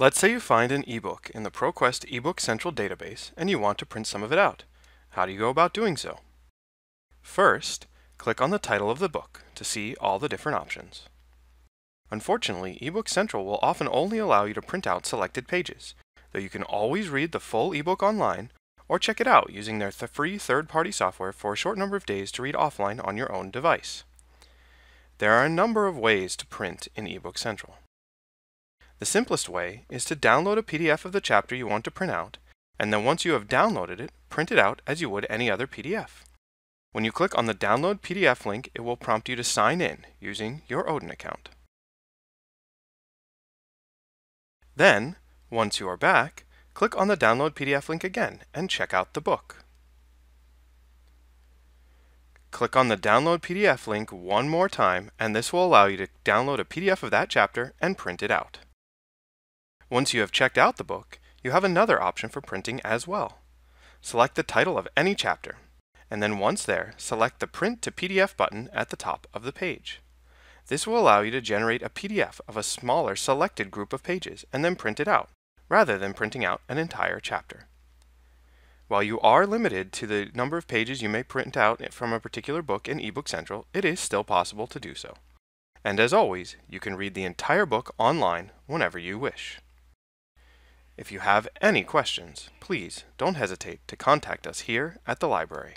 Let's say you find an ebook in the ProQuest eBook Central database and you want to print some of it out. How do you go about doing so? First, click on the title of the book to see all the different options. Unfortunately, eBook Central will often only allow you to print out selected pages, though you can always read the full ebook online or check it out using their th free third-party software for a short number of days to read offline on your own device. There are a number of ways to print in eBook Central. The simplest way is to download a PDF of the chapter you want to print out, and then once you have downloaded it, print it out as you would any other PDF. When you click on the Download PDF link, it will prompt you to sign in using your Odin account. Then, once you are back, click on the Download PDF link again and check out the book. Click on the Download PDF link one more time and this will allow you to download a PDF of that chapter and print it out. Once you have checked out the book, you have another option for printing as well. Select the title of any chapter, and then once there, select the Print to PDF button at the top of the page. This will allow you to generate a PDF of a smaller selected group of pages and then print it out, rather than printing out an entire chapter. While you are limited to the number of pages you may print out from a particular book in eBook Central, it is still possible to do so. And as always, you can read the entire book online whenever you wish. If you have any questions, please don't hesitate to contact us here at the library.